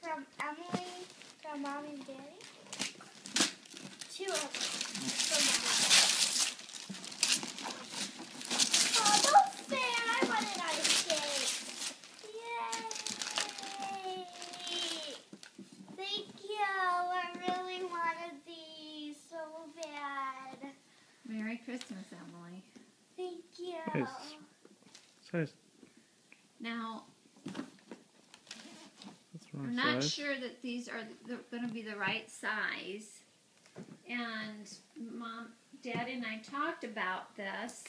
From Emily, from and daddy. Two of them. From Oh. I ice. Yay! Thank you. I really wanted these so bad. Merry Christmas, Emily. Thank you. Yes. Size. Now, I'm not size. sure that these are going to be the right size. And mom, dad, and I talked about this.